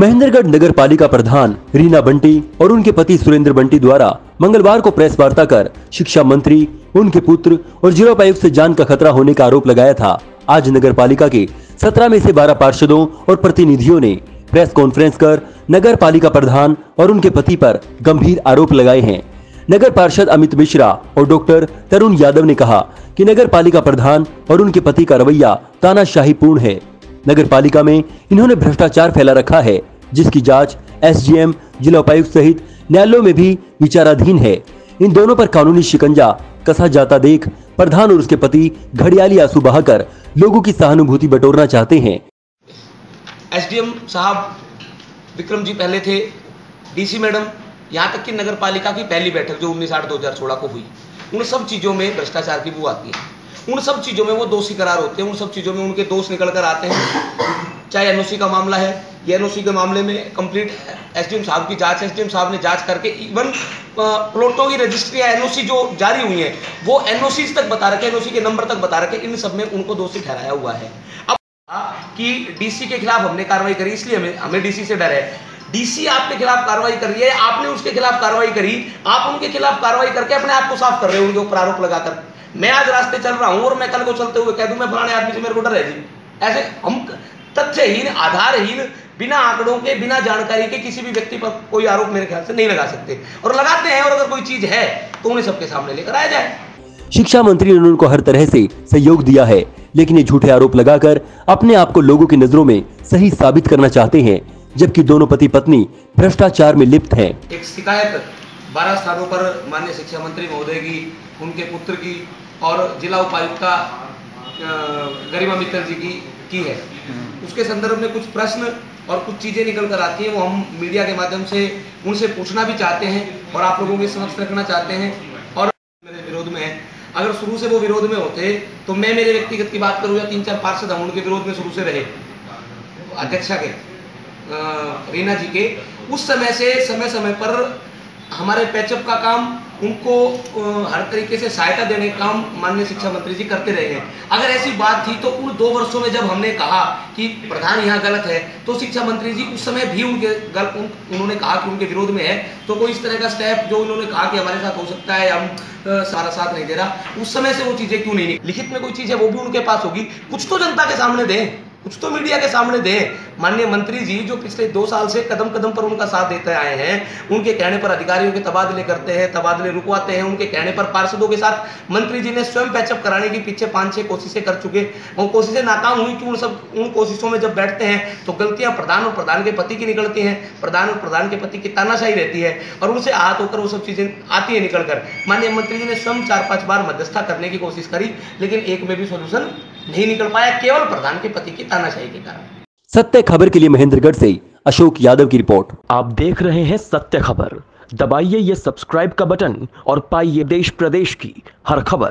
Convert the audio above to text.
महेंद्रगढ़ नगर पालिका प्रधान रीना बंटी और उनके पति सुरेंद्र बंटी द्वारा मंगलवार को प्रेस वार्ता कर शिक्षा मंत्री, उनके पुत्र और जिला उपायुक्त से जान का खतरा होने का आरोप लगाया था। आज नगर पालिका के सत्रह में से बारह पार्षदों और प्रतिनिधियों ने प्रेस कॉन्फ्रेंस कर नगर पालिका प्रधान और उनके पति पर गंभीर आरोप लगाए हैं। नगर पार्षद अमित मिश्रा और डॉक्टर तरुण यादव ने कहा कि नगर पालिका प्रधान और उनके पति का रवैया तानाशाही पूर्ण है। नगर पालिका में इन्होंने भ्रष्टाचार फैला रखा है, जिसकी जाँच एसडीएम, जिला उपायुक्त सहित न्यायालयों में भी विचाराधीन है। इन दोनों पर कानूनी शिकंजा, कसा जाता देख प्रधान और उसके पति घड़ियाली आँसू बहाकर लोगों की सहानुभूति बटोरना चाहते हैं। एसडीएम साहब विक्रम जी पहले थे, डीसी मैडम, यहाँ तक कि नगर पालिका की पहली बैठक जो उन्नीस आठ दो हज़ार सोलह को हुई, उन सब चीज़ों में भ्रष्टाचार की बू आती है। उन सब चीज़ों में वो दोषी करार होते हैं, उन सब चीज़ों में उनके दोष निकल कर आते हैं। चाहे एनओसी का मामला है, ये एनओसी के मामले में कंप्लीट एसडीएम साहब की जाँच एसडीएम साहब ने जाँच करके इवन प्लॉटों की रजिस्ट्री या एनओसी जो जारी हुई है, वो एनओसी तक बता रखे, एनओसी के नंबर तक बता रखे, इन सब में उनको दोषी ठहराया हुआ है। अब कि डीसी के खिलाफ हमने कार्रवाई करी, इसलिए हमें हमें डीसी से डर है। डीसी आपके खिलाफ कार्रवाई कर रही है, आपने उसके खिलाफ कार्रवाई करी, आप उनके खिलाफ कार्रवाई करके अपने आप को साफ़ कर रहे हो, उनके ऊपर आरोप लगाकर। मैं आज रास्ते चल रहा हूँ और मैं कल को चलते हुए कह दूँ मैं फलाने आदमी से मेरे को डर है जी। ऐसे हम तथ्यहीन आधारहीन बिना आंकड़ों के बिना जानकारी के किसी भी व्यक्ति पर कोई आरोप मेरे ख्याल से नहीं लगा सकते। और लगाते हैं और अगर कोई चीज़ है तो उन्हें सबके सामने लेकर आया जाए। शिक्षा मंत्री ने उनको हर तरह से सहयोग दिया है लेकिन ये झूठे आरोप लगाकर अपने आप को लोगों की नज़रों में सही साबित करना चाहते हैं जबकि दोनों पति पत्नी भ्रष्टाचार में लिप्त हैं। एक शिकायत बारह स्थानों पर माननीय शिक्षा मंत्री महोदय की उनके पुत्र की और जिला उपायुक्त गरिमा मित्तल जी की की है। उसके संदर्भ में कुछ प्रश्न और कुछ चीज़ें निकल कर आती हैं वो हम मीडिया के माध्यम से उनसे पूछना भी चाहते हैं और आप लोगों के समक्ष रखना चाहते हैं और मेरे विरोध में है। अगर शुरू से वो विरोध में होते तो मैं मेरे व्यक्तिगत की बात करूँ या तीन चार पार्षद हम उनके विरोध में शुरू से रहे। अध्यक्षा के रीना जी के उस समय से समय समय पर हमारे पैचअप का काम उनको हर तरीके से सहायता देने का काम माननीय शिक्षा मंत्री जी करते रहे हैं। अगर ऐसी बात थी तो उन दो वर्षों में जब हमने कहा कि प्रधान यहाँ गलत है तो शिक्षा मंत्री जी उस समय भी उनके गल, उन, उन्होंने कहा कि उनके विरोध में है। तो कोई इस तरह का स्टेप जो उन्होंने कहा कि हमारे साथ हो सकता है हम सारा साथ नहीं दे रहा उस समय से वो चीज़ें क्यों नहीं लिखित में कोई चीज़ है वो भी उनके पास होगी। कुछ तो जनता के सामने दें। कुछ तो मीडिया के सामने दें। माननीय मंत्री जी, जो पिछले दो साल से कदम कदम पर उनका साथ देते आए हैं, उनके कहने पर अधिकारियों के तबादले करते हैं, तबादले रुकवाते हैं, उनके कहने पर पार्षदों के साथ मंत्री जी ने स्वयं पैचअप कराने की पीछे पाँच छह कोशिशें कर चुके वो कोशिशें नाकाम हुई कि उन सब, उन कोशिशों में जब बैठते हैं तो गलतियाँ प्रधान और प्रधान के पति की निकलती हैं, प्रधान और प्रधान के पति की तानाशाही रहती है और उनसे आहत होकर वो सब चीज़ें आती है निकलकर। माननीय मंत्री जी ने स्वयं चार पाँच बार मध्यस्था करने की कोशिश करी, लेकिन एक में भी सोल्यूशन नहीं निकल पाया केवल प्रधान के पति की तानाशाही के कारण। सत्य खबर के लिए महेंद्रगढ़ से अशोक यादव की रिपोर्ट। आप देख रहे हैं सत्य खबर। दबाइए ये सब्सक्राइब का बटन और पाइए देश प्रदेश की हर खबर।